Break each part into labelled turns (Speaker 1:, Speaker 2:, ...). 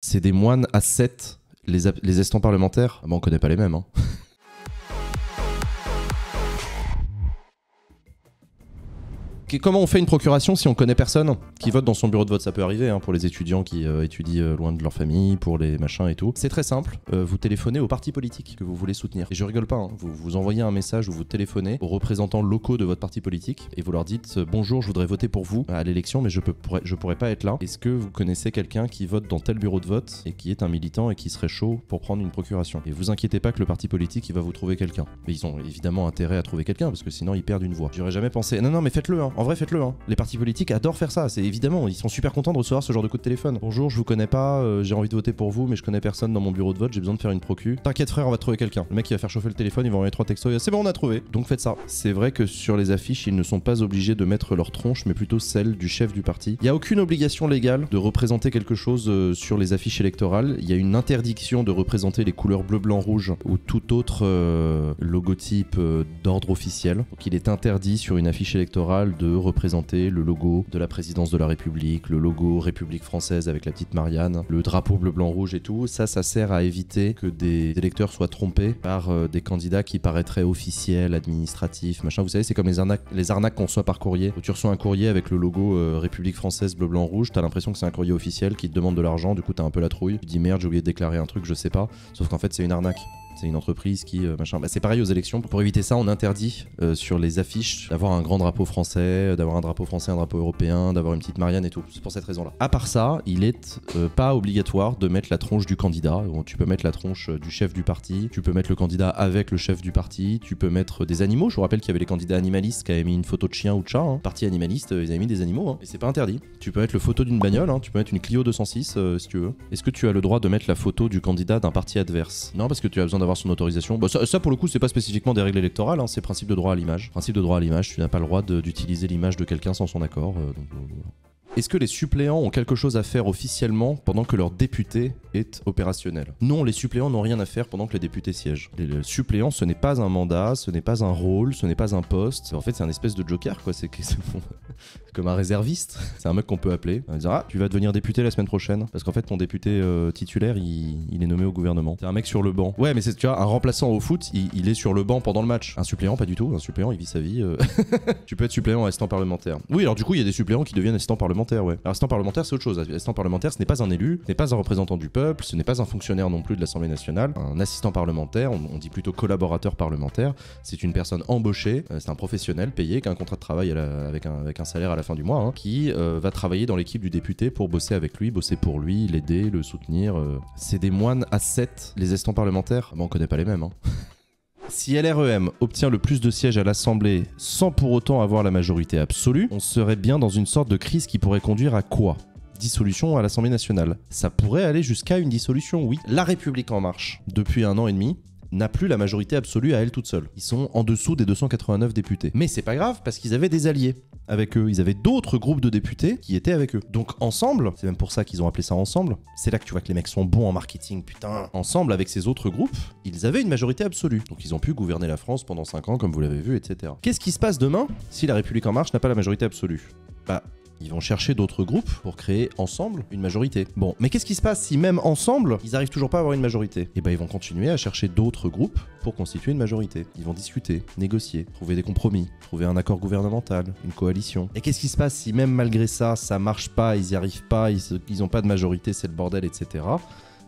Speaker 1: C'est des moines à 7, les, les estants parlementaires. Ah bah, on connaît pas les mêmes. Hein. Comment on fait une procuration si on connaît personne qui vote dans son bureau de vote? Ça peut arriver hein, pour les étudiants qui euh, étudient euh, loin de leur famille, pour les machins et tout. C'est très simple. Euh, vous téléphonez au parti politique que vous voulez soutenir. Et je rigole pas. hein. Vous, vous envoyez un message ou vous téléphonez aux représentants locaux de votre parti politique et vous leur dites bonjour, je voudrais voter pour vous à l'élection, mais je peux pourrais, je pourrais pas être là. Est-ce que vous connaissez quelqu'un qui vote dans tel bureau de vote et qui est un militant et qui serait chaud pour prendre une procuration? Et vous inquiétez pas que le parti politique il va vous trouver quelqu'un. Mais ils ont évidemment intérêt à trouver quelqu'un parce que sinon ils perdent une voix. J'aurais jamais pensé. Non non mais faites-le. hein. En vrai faites-le. hein. Les partis politiques adorent faire ça. C'est évidemment ils sont super contents de recevoir ce genre de coup de téléphone. Bonjour, je vous connais pas. euh, j'ai envie de voter pour vous, mais je connais personne dans mon bureau de vote. J'ai besoin de faire une procu. T'inquiète frère, on va trouver quelqu'un. Le mec il va faire chauffer le téléphone, il va envoyer trois textos. C'est bon, on a trouvé. Donc faites ça. C'est vrai que sur les affiches, ils ne sont pas obligés de mettre leur tronche, mais plutôt celle du chef du parti. Il y a aucune obligation légale de représenter quelque chose euh, sur les affiches électorales. Il y a une interdiction de représenter les couleurs bleu, blanc, rouge ou tout autre euh, logotype d'ordre officiel. Donc il est interdit sur une affiche électorale de représenter le logo de la présidence de la République, le logo République française avec la petite Marianne, le drapeau bleu, blanc, rouge et tout. Ça, ça sert à éviter que des électeurs soient trompés par euh, des candidats qui paraîtraient officiels, administratifs, machin. Vous savez, c'est comme les arnaques, les arnaques qu'on reçoit par courrier. Où tu reçois un courrier avec le logo euh, République française bleu, blanc, rouge. T'as l'impression que c'est un courrier officiel qui te demande de l'argent. Du coup, t'as un peu la trouille. Tu dis merde, j'ai oublié de déclarer un truc, je sais pas. Sauf qu'en fait, c'est une arnaque. C'est une entreprise qui euh, machin. Bah, c'est pareil aux élections. Pour éviter ça, on interdit euh, sur les affiches d'avoir un grand drapeau français, d'avoir un drapeau français, un drapeau européen, d'avoir une petite Marianne et tout. C'est pour cette raison-là. À part ça, il est euh, pas obligatoire de mettre la tronche du candidat. Tu peux mettre la tronche du chef du parti. Tu peux mettre le candidat avec le chef du parti. Tu peux mettre des animaux. Je vous rappelle qu'il y avait les candidats animalistes qui avaient mis une photo de chien ou de chat. Hein. Parti animaliste, ils avaient mis des animaux. Hein. Et c'est pas interdit. Tu peux mettre le photo d'une bagnole. hein. Tu peux mettre une Clio 206 euh, si tu veux. Est-ce que tu as le droit de mettre la photo du candidat d'un parti adverse? Non, parce que tu as besoin d'avoir son autorisation. Ça, pour le coup, c'est pas spécifiquement des règles électorales. hein. C'est principe de droit à l'image. Principe de droit à l'image. Tu n'as pas le droit d'utiliser l'image de quelqu'un sans son accord. euh, euh. Est-ce que les suppléants ont quelque chose à faire officiellement pendant que leur député est opérationnel? Non, les suppléants n'ont rien à faire pendant que les députés siègent. Les, suppléants, ce n'est pas un mandat, ce n'est pas un rôle, ce n'est pas un poste. En fait, c'est un espèce de joker, quoi. C'est comme un réserviste. C'est un mec qu'on peut appeler. On va dire, ah, tu vas devenir député la semaine prochaine. Parce qu'en fait, ton député euh, titulaire, il, il est nommé au gouvernement. C'est un mec sur le banc. Ouais, mais c'est, tu vois, un remplaçant au foot, il, il est sur le banc pendant le match. Un suppléant, pas du tout. Un suppléant, il vit sa vie. euh. tu peux être suppléant assistant parlementaire. Oui, alors du coup, il y a des suppléants qui deviennent assistants parlementaires, ouais. Alors, assistant parlementaire, c'est autre chose. Assistant parlementaire, ce n'est pas un élu, ce n'est pas un représentant du peuple, ce n'est pas un fonctionnaire non plus de l'Assemblée nationale. Un assistant parlementaire, on, on dit plutôt collaborateur parlementaire, c'est une personne embauchée, euh, c'est un professionnel payé qui a un contrat de travail la- avec, un, avec un salaire à la fin du mois, hein, qui euh, va travailler dans l'équipe du député pour bosser avec lui, bosser pour lui, l'aider, le soutenir. euh. C'est des moines à 7, les estants parlementaires. Bah, on connaît pas les mêmes. Hein. Si LREM obtient le plus de sièges à l'Assemblée sans pour autant avoir la majorité absolue, on serait bien dans une sorte de crise qui pourrait conduire à quoi? Dissolution à l'Assemblée nationale. Ça pourrait aller jusqu'à une dissolution, oui. La République en marche, depuis un an et demi, n'a plus la majorité absolue à elle toute seule. Ils sont en dessous des 289 députés. Mais c'est pas grave parce qu'ils avaient des alliés avec eux. Ils avaient d'autres groupes de députés qui étaient avec eux. Donc ensemble, c'est même pour ça qu'ils ont appelé ça ensemble. C'est là que tu vois que les mecs sont bons en marketing, putain. Ensemble avec ces autres groupes, ils avaient une majorité absolue. Donc ils ont pu gouverner la France pendant 5 ans comme vous l'avez vu, etc. Qu'est-ce qui se passe demain si la République en marche n'a pas la majorité absolue? Bah ils vont chercher d'autres groupes pour créer ensemble une majorité. Bon, mais qu'est-ce qui se passe si même ensemble, ils arrivent toujours pas à avoir une majorité? Et ben ils vont continuer à chercher d'autres groupes pour constituer une majorité. Ils vont discuter, négocier, trouver des compromis, trouver un accord gouvernemental, une coalition. Et qu'est-ce qui se passe si même malgré ça, ça marche pas, ils y arrivent pas, ils, se- ils ont pas de majorité, c'est le bordel, etc.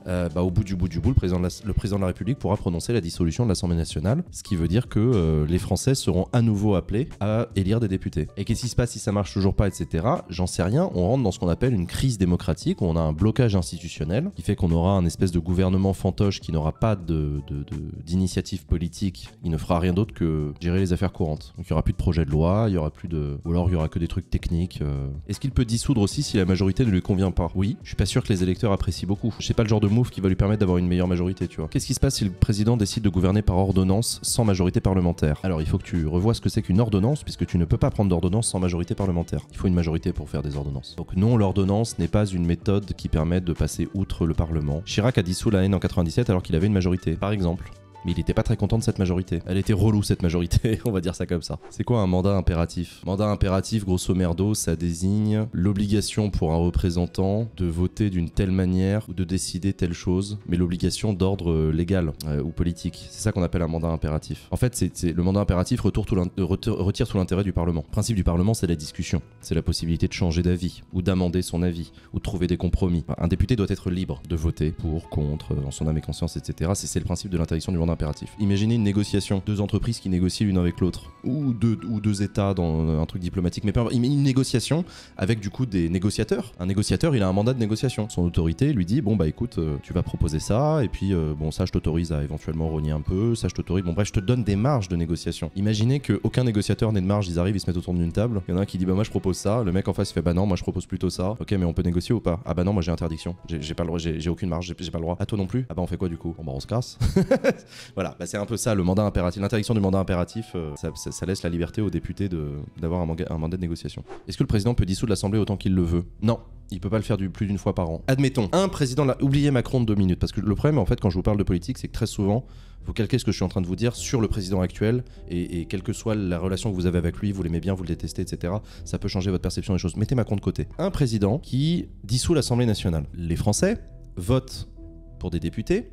Speaker 1: Euh, bah, au bout du bout du bout, le président, de la, République pourra prononcer la dissolution de l'Assemblée nationale, ce qui veut dire que euh, les Français seront à nouveau appelés à élire des députés. Et qu'est-ce qui se passe si ça marche toujours pas, etc. J'en sais rien. On rentre dans ce qu'on appelle une crise démocratique, où on a un blocage institutionnel, qui fait qu'on aura un espèce de gouvernement fantoche qui n'aura pas d'initiative politique, il ne fera rien d'autre que gérer les affaires courantes. Donc il y aura plus de projet de loi, il y aura plus de, ou alors il y aura que des trucs techniques. euh. Est-ce qu'il peut dissoudre aussi si la majorité ne lui convient pas? Oui. Je suis pas sûr que les électeurs apprécient beaucoup. Je sais pas le genre de qui va lui permettre d'avoir une meilleure majorité, tu vois. Qu'est-ce qui se passe si le président décide de gouverner par ordonnance sans majorité parlementaire? Alors il faut que tu revoies ce que c'est qu'une ordonnance, puisque tu ne peux pas prendre d'ordonnance sans majorité parlementaire. Il faut une majorité pour faire des ordonnances. Donc non, l'ordonnance n'est pas une méthode qui permet de passer outre le Parlement. Chirac a dissous la haine en 97 alors qu'il avait une majorité, par exemple. Mais il était pas très content de cette majorité. Elle était relou cette majorité, on va dire ça comme ça. C'est quoi un mandat impératif? Mandat impératif, grosso merdo, ça désigne l'obligation pour un représentant de voter d'une telle manière ou de décider telle chose, mais l'obligation d'ordre légal euh, ou politique. C'est ça qu'on appelle un mandat impératif. En fait, c'est le mandat impératif retire tout l'intérêt du Parlement. Le principe du Parlement, c'est la discussion. C'est la possibilité de changer d'avis ou d'amender son avis ou de trouver des compromis. Un député doit être libre de voter pour, contre, en son âme et conscience, etc. C'est le principe de l'interdiction du mandat impératif. Imaginez une négociation, deux entreprises qui négocient l'une avec l'autre, ou deux, ou deux États dans un truc diplomatique, mais une négociation avec du coup des négociateurs. Un négociateur, il a un mandat de négociation. Son autorité lui dit bon bah écoute, euh, tu vas proposer ça, et puis euh, bon ça je t'autorise à éventuellement rogner un peu, ça je t'autorise. Bon bref, je te donne des marges de négociation. Imaginez qu'aucun négociateur n'ait de marge, ils arrivent, ils se mettent autour d'une table. Il y en a un qui dit bah moi je propose ça, le mec en face il fait bah non, moi je propose plutôt ça. Ok mais on peut négocier ou pas? Ah bah non, moi j'ai interdiction. J'ai pas le j'ai aucune marge, j'ai pas le droit. À toi non plus? Ah bah on fait quoi du coup? Bah on se casse. Voilà, bah c'est un peu ça le mandat impératif. L'interdiction du mandat impératif, euh, ça, laisse la liberté aux députés d'avoir un, mandat de négociation. Est-ce que le président peut dissoudre l'Assemblée autant qu'il le veut? Non. Il peut pas le faire plus d'une fois par an. Admettons, un président de la... Oubliez Macron de deux minutes, parce que le problème, en fait, quand je vous parle de politique, c'est que très souvent, vous calquez ce que je suis en train de vous dire sur le président actuel, et, et quelle que soit la relation que vous avez avec lui, vous l'aimez bien, vous le détestez, etc., ça peut changer votre perception des choses. Mettez Macron de côté. Un président qui dissout l'Assemblée nationale. Les Français votent pour des députés,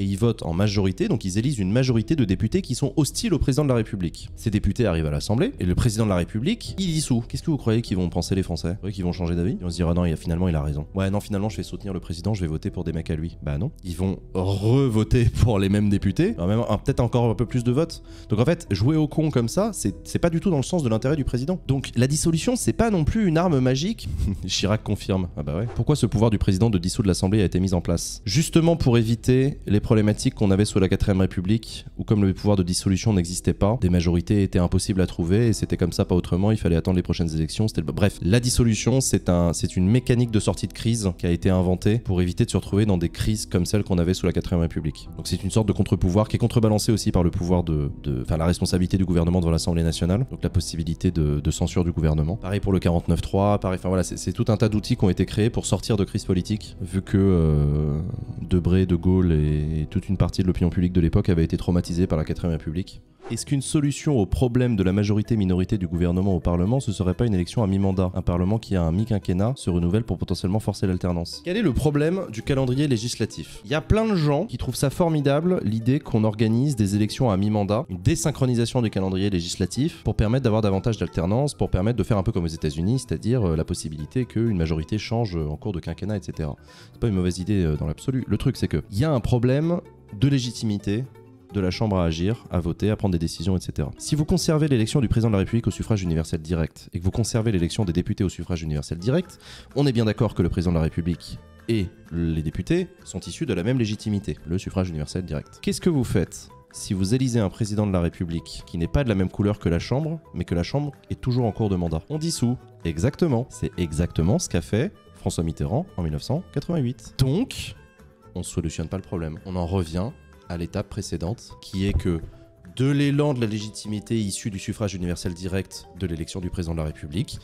Speaker 1: et ils votent en majorité, donc ils élisent une majorité de députés qui sont hostiles au président de la République. Ces députés arrivent à l'Assemblée, et le président de la République, il dissout. Qu'est-ce que vous croyez qu'ils vont penser les Français? Vous qu'ils vont changer d'avis? Vont se dire, ah non, il a, finalement, il a raison. Ouais, non, finalement, je vais soutenir le président, je vais voter pour des mecs à lui. Bah non. Ils vont revoter pour les mêmes députés, alors même peut-être encore un peu plus de votes. Donc en fait, jouer au con comme ça, c'est pas du tout dans le sens de l'intérêt du président. Donc la dissolution, c'est pas non plus une arme magique. Chirac confirme. Ah bah ouais. Pourquoi ce pouvoir du président de dissoudre l'Assemblée a été mis en place? Justement pour éviter les problématiques qu'on avait sous la 4ème République, où comme le pouvoir de dissolution n'existait pas, des majorités étaient impossibles à trouver, et c'était comme ça, pas autrement, il fallait attendre les prochaines élections. C'était le- Bref, la dissolution, c'est un, une mécanique de sortie de crise qui a été inventée pour éviter de se retrouver dans des crises comme celles qu'on avait sous la 4ème République. Donc c'est une sorte de contre-pouvoir qui est contrebalancé aussi par le pouvoir de, de- enfin la responsabilité du gouvernement devant l'Assemblée nationale, donc la possibilité de, de censure du gouvernement. Pareil pour le 49.3, pareil, enfin voilà, c'est tout un tas d'outils qui ont été créés pour sortir de crise politique, vu que euh, Debré, De Gaulle et, et toute une partie de l'opinion publique de l'époque avaient été traumatisés par la 4ème République. Est-ce qu'une solution au problème de la majorité-minorité du gouvernement au Parlement, ce serait pas une élection à mi-mandat? Un Parlement qui a un mi-quinquennat se renouvelle pour potentiellement forcer l'alternance. Quel est le problème du calendrier législatif? Il y a plein de gens qui trouvent ça formidable, l'idée qu'on organise des élections à mi-mandat, une désynchronisation du calendrier législatif pour permettre d'avoir davantage d'alternance, pour permettre de faire un peu comme aux États-Unis, c'est-à-dire euh, la possibilité qu'une majorité change euh, en cours de quinquennat, etc. C'est pas une mauvaise idée euh, dans l'absolu. Le truc, c'est que il y a un problème de légitimité de la Chambre à agir, à voter, à prendre des décisions, etc. Si vous conservez l'élection du président de la République au suffrage universel direct et que vous conservez l'élection des députés au suffrage universel direct, on est bien d'accord que le président de la République et les députés sont issus de la même légitimité, le suffrage universel direct. Qu'est-ce que vous faites si vous élisez un président de la République qui n'est pas de la même couleur que la Chambre, mais que la Chambre est toujours en cours de mandat? On dissout. Exactement. C'est exactement ce qu'a fait François Mitterrand en 1988. Donc, on solutionne pas le problème. On en revient à l'étape précédente, qui est que de l'élan de la légitimité issue du suffrage universel direct de l'élection du président de la République,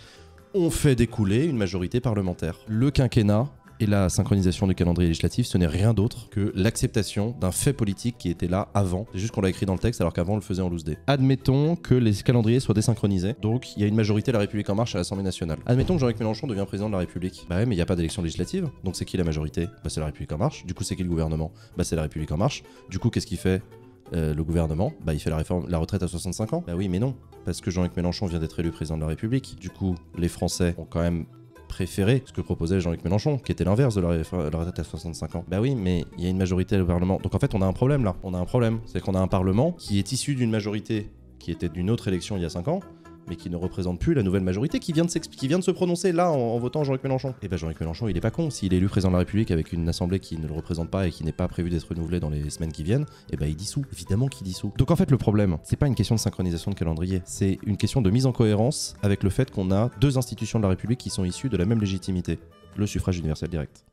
Speaker 1: on fait découler une majorité parlementaire. Le quinquennat et la synchronisation du calendrier législatif, ce n'est rien d'autre que l'acceptation d'un fait politique qui était là avant. C'est juste qu'on l'a écrit dans le texte alors qu'avant on le faisait en loose day. Admettons que les calendriers soient désynchronisés, donc il y a une majorité de la République en marche à l'Assemblée nationale. Admettons que Jean-Luc Mélenchon devient président de la République. Bah ouais, mais il n'y a pas d'élection législative, donc c'est qui la majorité? Bah c'est la République en marche. Du coup, c'est qui le gouvernement? Bah c'est la République en marche. Du coup, qu'est-ce qu'il fait euh, le gouvernement, bah, il fait la, réforme, la retraite à 65 ans. Bah oui, mais non, parce que Jean-Luc Mélenchon vient d'être élu président de la République. Du coup, les Français ont quand même préféré ce que proposait Jean-Luc Mélenchon, qui était l'inverse de la, la retraite à 65 ans. Bah oui, mais il y a une majorité au Parlement. Donc en fait, on a un problème là. On a un problème. C'est qu'on a un Parlement qui est issu d'une majorité qui était d'une autre élection il y a 5 ans, mais qui ne représente plus la nouvelle majorité qui vient de, se prononcer là en, votant Jean-Luc Mélenchon. Et ben Jean-Luc Mélenchon, il est pas con. S'il est élu président de la République avec une assemblée qui ne le représente pas et qui n'est pas prévue d'être renouvelée dans les semaines qui viennent, et ben il dissout. Évidemment qu'il dissout. Donc en fait, le problème, c'est pas une question de synchronisation de calendrier, c'est une question de mise en cohérence avec le fait qu'on a deux institutions de la République qui sont issues de la même légitimité, le suffrage universel direct.